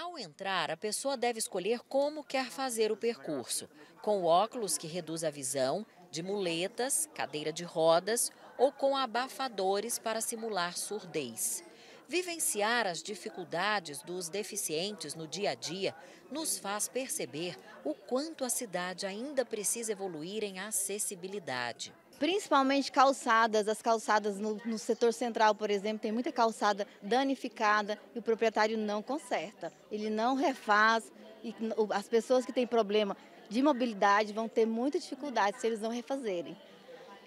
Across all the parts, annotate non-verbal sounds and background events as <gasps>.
Ao entrar, a pessoa deve escolher como quer fazer o percurso, com óculos que reduz a visão, de muletas, cadeira de rodas ou com abafadores para simular surdez. Vivenciar as dificuldades dos deficientes no dia a dia nos faz perceber o quanto a cidade ainda precisa evoluir em acessibilidade. Principalmente calçadas, as calçadas no, no, setor central, por exemplo, tem muita calçada danificada e o proprietário não conserta, ele não refaz e as pessoas que têm problema de mobilidade vão ter muita dificuldade se eles não refazerem.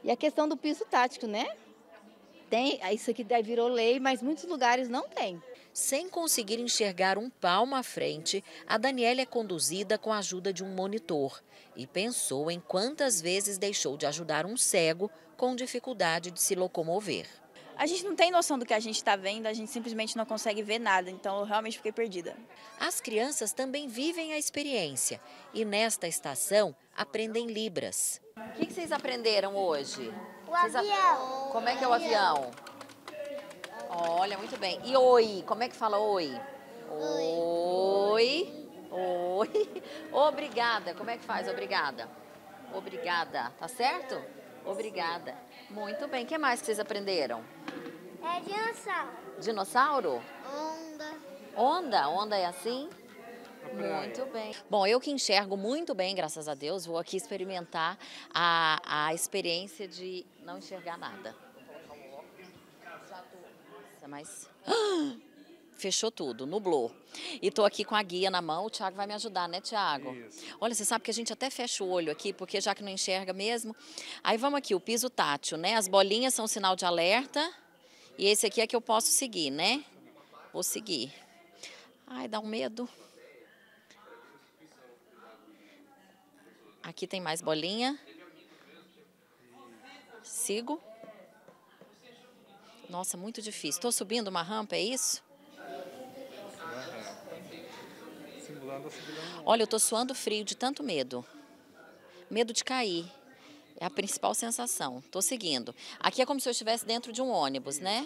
E a questão do piso tático, né? Tem, isso aqui virou lei, mas muitos lugares não tem. Sem conseguir enxergar um palmo à frente, a Daniela é conduzida com a ajuda de um monitor e pensou em quantas vezes deixou de ajudar um cego com dificuldade de se locomover. A gente não tem noção do que a gente está vendo, a gente simplesmente não consegue ver nada, então eu realmente fiquei perdida. As crianças também vivem a experiência e nesta estação aprendem Libras. O que, vocês aprenderam hoje? O vocês avião. Como é que é o avião? Olha, muito bem. E oi? Como é que fala oi? Oi. Oi. <laughs> Obrigada. Como é que faz? Obrigada. Obrigada. Tá certo? Obrigada. Muito bem. O que mais que vocês aprenderam? É dinossauro. Dinossauro? Onda. Onda? Onda é assim? Muito bem. Bom, eu que enxergo muito bem, graças a Deus, vou aqui experimentar a, a experiência de não enxergar nada. Mas... <gasps> Fechou tudo, nublou. E estou aqui com a guia na mão, o Tiago vai me ajudar, né, Tiago? Olha, você sabe que a gente até fecha o olho aqui, porque já que não enxerga mesmo. Aí vamos aqui, o piso tátil, né? As bolinhas são sinal de alerta. E esse aqui é que eu posso seguir, né? Vou seguir. Ai, dá um medo. Aqui tem mais bolinha. Sigo. Nossa, muito difícil. Estou subindo uma rampa, é isso? Olha, eu estou suando frio de tanto medo. Medo de cair. É a principal sensação. Estou seguindo. Aqui é como se eu estivesse dentro de um ônibus, né?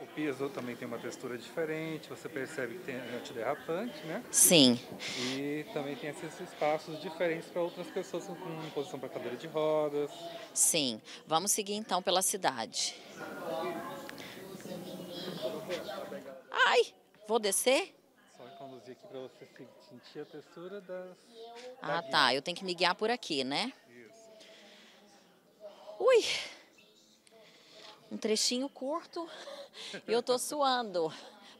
O piso também tem uma textura diferente, você percebe que tem antiderrapante, né? Sim. E também tem esses espaços diferentes para outras pessoas com posição para cadeira de rodas. Sim. Vamos seguir então pela cidade. Ai, vou descer? Só conduzir aqui para você sentir a textura das. Ah, tá. Eu tenho que me guiar por aqui, né? Isso. Ui! Um trechinho curto e eu tô suando.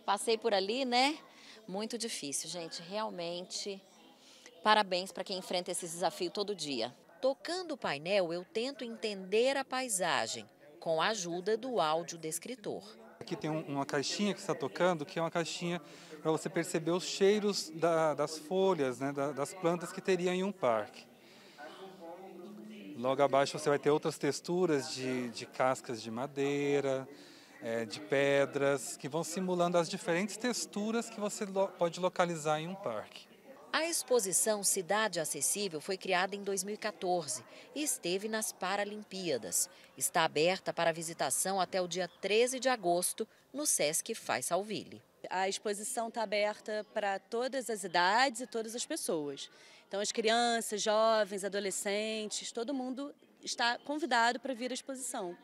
Passei por ali, né? Muito difícil, gente. Realmente, parabéns para quem enfrenta esse desafio todo dia. Tocando o painel, eu tento entender a paisagem com a ajuda do áudio descritor. Aqui tem uma caixinha que está tocando, que é uma caixinha para você perceber os cheiros da, das folhas, né, das plantas que teria em um parque. Logo abaixo você vai ter outras texturas de, de cascas de madeira, é, de pedras, que vão simulando as diferentes texturas que você lo, pode localizar em um parque. A exposição Cidade Acessível foi criada em 2014 e esteve nas Paralimpíadas. Está aberta para visitação até o dia 13 de agosto no Sesc Faz Salville. A exposição está aberta para todas as idades e todas as pessoas. Então, as crianças, jovens, adolescentes, todo mundo está convidado para vir à exposição.